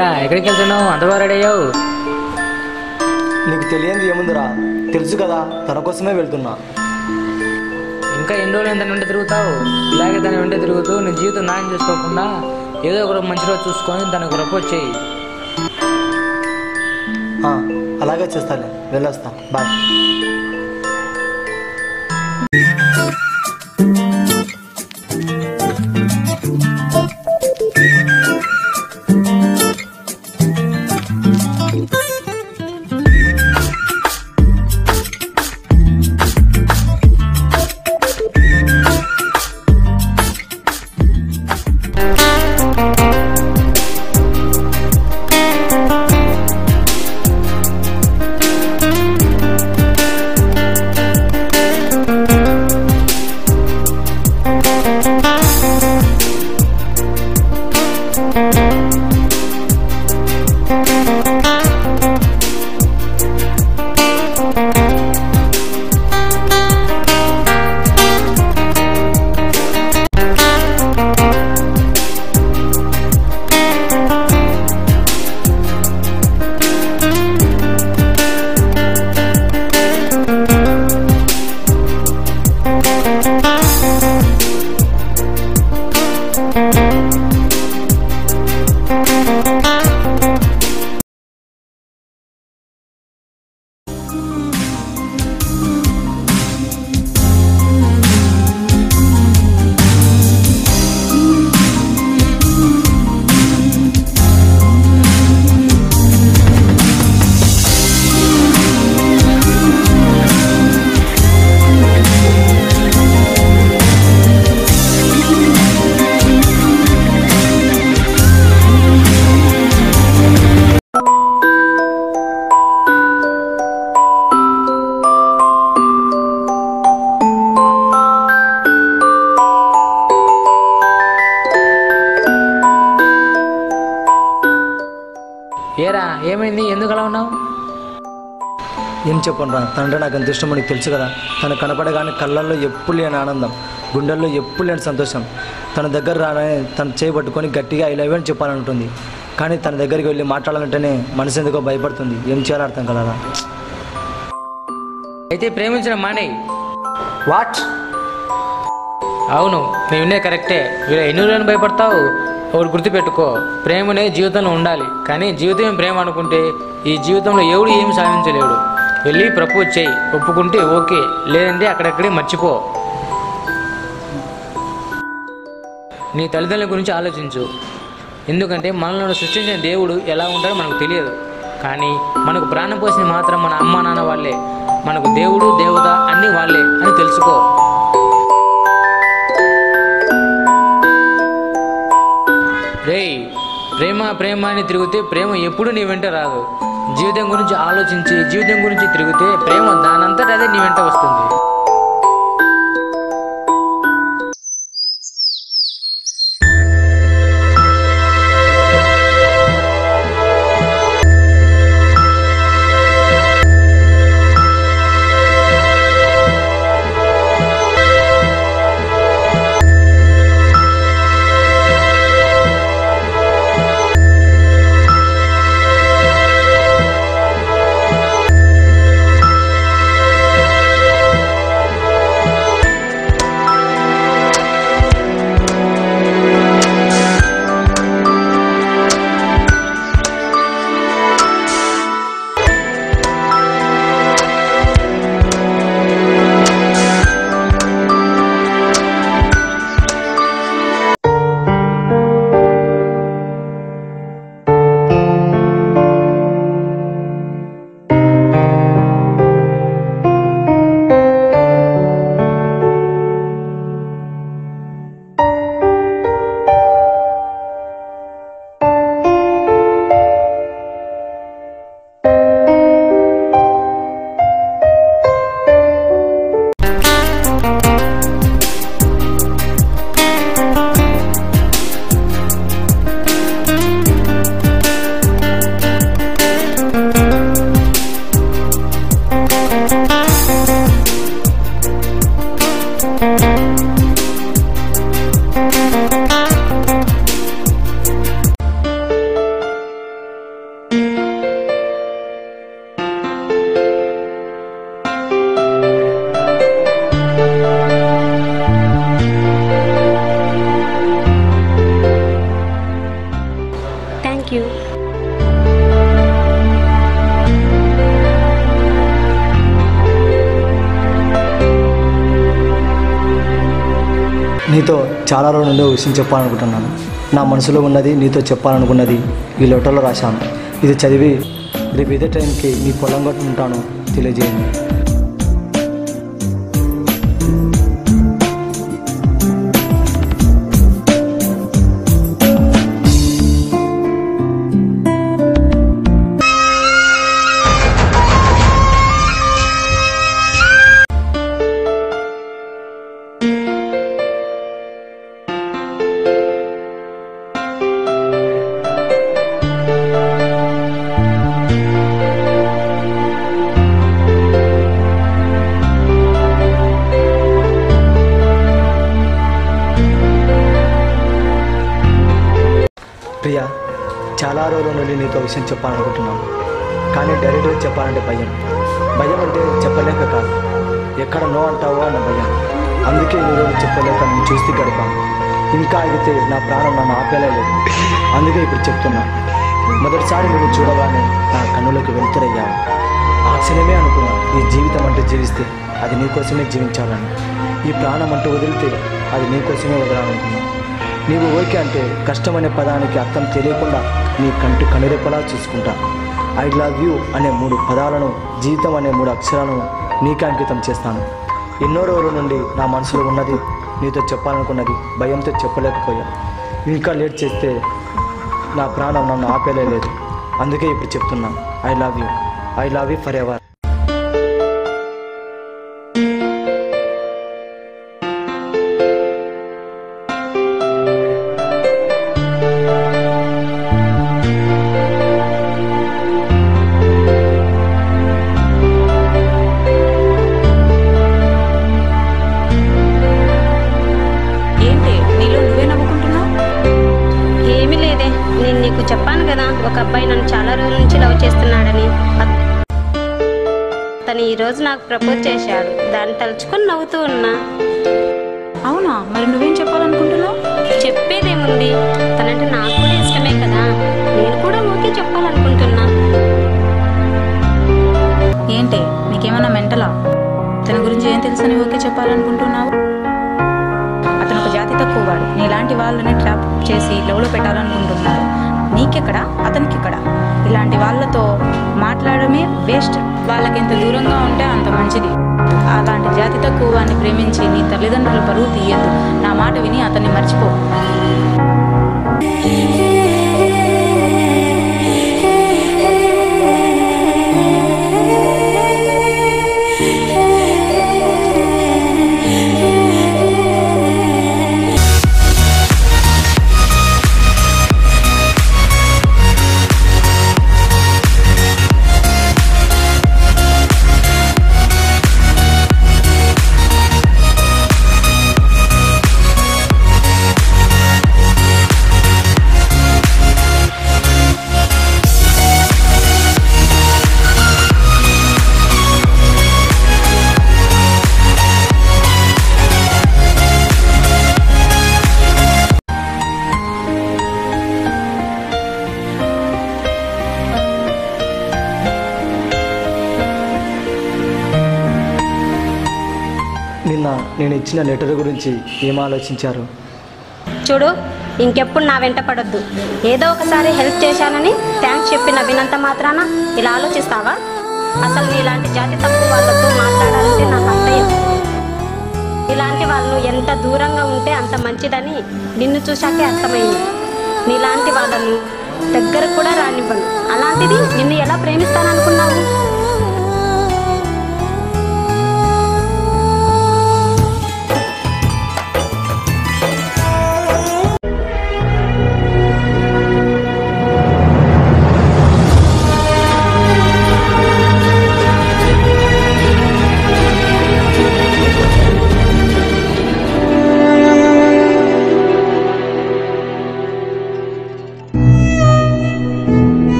ఎక్కడికి వెళ్తున్నావు? అంతగా రెడీ అయ్యావు. నీకు తెలియంది ఏముందిరా? తెలుసు కదా తన కోసమే వెళ్తున్నా. ఇంకా ఎన్ని రోజులు ఎంత వెంట తిరుగుతావు? ఇలాగే దాని వెంట తిరుగుతూ నీ జీవితం నాయం చేసుకోకుండా ఏదో ఒక మంచి రోజు చూసుకొని దానికి ప్రపోజ్ చేయి అలాగే చేస్తాలే. వెళ్ళొస్తా. బాయ్. ఏరా ఏమైంది? ఎందుకు అలా ఉన్నావు? ఏం చెప్పను రా తండ్రి నాకు ఎంత ఇష్టమో నీకు తెలుసు కదా. తను కనపడగానే కళ్ళల్లో ఎప్పుడు లేని ఆనందం గుండెల్లో ఎప్పుడు లేని సంతోషం. తన దగ్గర రాగానే తను చేయబట్టుకొని గట్టిగా ఐ లవ్ అని చెప్పాలనుంటుంది. కానీ తన దగ్గరికి వెళ్ళి మాట్లాడాలంటేనే మనసు ఎందుకో భయపడుతుంది. ఏం చేయాలో అర్థం కలరా అయితే ప్రేమించడం మానేయి. వాట్ అవును నేను వినే కరెక్టే. ఇలా ఎన్ని భయపడతావు? ఒకటి గుర్తుపెట్టుకో. ప్రేమనే జీవితంలో ఉండాలి. కానీ జీవితం ప్రేమ అనుకుంటే ఈ జీవితంలో ఎవడు ఏమి సాధించలేడు. వెళ్ళి ప్రపోజ్ చేయి ఒప్పుకుంటే ఓకే. లేదంటే అక్కడక్కడే మర్చిపో. నీ తల్లిదండ్రుల గురించి ఆలోచించు. ఎందుకంటే మనల్ని సృష్టించిన దేవుడు ఎలా ఉంటాడో మనకు తెలియదు. కానీ మనకు ప్రాణం పోసిన మాత్రం మన అమ్మా నాన్న వాళ్ళే. మనకు దేవుడు దేవత అన్నీ వాళ్ళే అని తెలుసుకో. ప్రేమ ప్రేమ అని తిరిగితే ప్రేమ ఎప్పుడు నీ వెంట రాదు. జీవితం గురించి ఆలోచించి జీవితం గురించి తిరిగితే ప్రేమ దానంతట అదే నీ వెంట వస్తుంది. చాలా రోజుల నుండి ఒక విషయం చెప్పాలనుకుంటున్నాను. నా మనసులో ఉన్నది నీతో చెప్పాలనుకున్నది ఈ లెటర్లో రాశాను. ఇది చదివి రేపు ఇదే టైంకి నీ పొలం కొట్టుకుంటాను ఉంటాను. తెలియజేయండి. విషయం చెప్పాలనుకుంటున్నాను కానీ డైరెక్ట్గా చెప్పాలంటే భయం. భయం అంటే చెప్పలేక కాదు. ఎక్కడ నో అంటావో అన్న భయం. అందుకే ఈరోజు చెప్పలేక నేను చూస్తూ గడిపాను. ఇంకా ఆగితే నా ప్రాణం నన్ను ఆపేలేదు అందుకే ఇప్పుడు చెప్తున్నా. మొదటిసారి నువ్వు చూడగానే నా కన్నులకు వెళ్తురయ్యావు ఆ క్షణమే అనుకున్నా ఈ జీవితం అంటే జీవిస్తే అది నీకోసమే జీవించాలని. ఈ ప్రాణం అంటూ వదిలితే అది నీకోసమే వదలాలనుకున్నా. నీవు ఓకే అంటే కష్టమనే పదానికి అర్థం తెలియకుండా నీ కంటి కనురెప్పలా చూసుకుంటా. ఐ లవ్ యూ అనే మూడు పదాలను జీవితం అనే మూడు అక్షరాలను నీకే అంకితం చేస్తాను. ఎన్నో రోజుల నుండి నా మనసులో ఉన్నది నీతో చెప్పాలనుకున్నది భయంతో చెప్పలేకపోయా. ఇంకా లేట్ చేస్తే నా ప్రాణం నన్ను ఆపేలేదు అందుకే ఇప్పుడు చెప్తున్నా I love you I love you forever నాకు ప్రపోజ్ చేశాడు. దాన్ని తలుచుకొని నవ్వుతూ ఉన్నా. అవునా? మరి నువ్వేం చెప్పాలనుకుంటున్నావు? చెప్పేదేముంది? తనంటే నాకు కూడా ఇష్టమే కదా. నేను కూడా ఓకే చెప్పాలనుకుంటున్నా. ఏంటి? నీకేమన్నా మెంటలా? తన గురించి ఏం తెలుసని ఓకే చెప్పాలనుకుంటున్నావు? అతను ఒక జాతి తక్కువ వాడు. నీలాంటి వాళ్ళని ట్రాప్ చేసి లవ్లో పెట్టాలనుకుంటున్నాడు. నీకెక్కడ? వాళ్ళకి ఎంత దూరంగా ఉంటే అంత మంచిది. అలాంటి జాతి తక్కువ వాడిని ప్రేమించి నీ తల్లిదండ్రుల పరువు తీయద్దు. నా మాట విని అతన్ని మర్చిపో. నిన్న నేను ఇచ్చిన లెటర్ గురించి ఏం ఆలోచించారు? చూడు ఇంకెప్పుడు నా వెంట పడొద్దు. ఏదో ఒకసారి హెల్ప్ చేశానని థ్యాంక్స్ చెప్పిన వినంత మాత్రాన ఇలా ఆలోచిస్తావా? అసలు నీలాంటి జాతి తప్పు వాళ్ళతో మాట్లాడాలంటే నాకు అసహ్యం. ఇలాంటి వాళ్ళు ఎంత దూరంగా ఉంటే అంత మంచిదని నిన్ను చూశాకే అర్థమైంది. నీలాంటి వాళ్ళను దగ్గర కూడా రానివ్వను. అలాంటిది నిన్ను ఎలా ప్రేమిస్తాననుకున్నావు?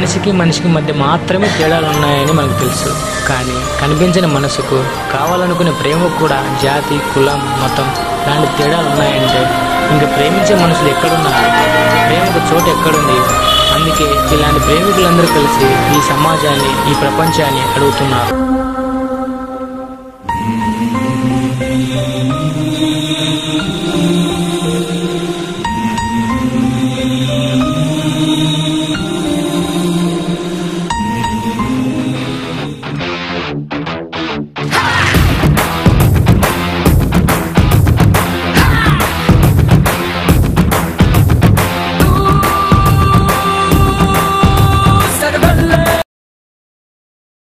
మనిషికి మనిషికి మధ్య మాత్రమే తేడాలు ఉన్నాయని మనకు తెలుసు. కానీ కనిపించిన మనసుకు కావాలనుకునే ప్రేమకు కూడా జాతి కులం మతం లాంటి తేడాలు ఉన్నాయంటే ఇంకా ప్రేమించే మనుషులు ఎక్కడున్నారు ప్రేమకు చోటు ఎక్కడుంది? అందుకే ఇలాంటి ప్రేమికులందరూ కలిసి ఈ సమాజాన్ని ఈ ప్రపంచాన్ని అడుగుతున్నారు.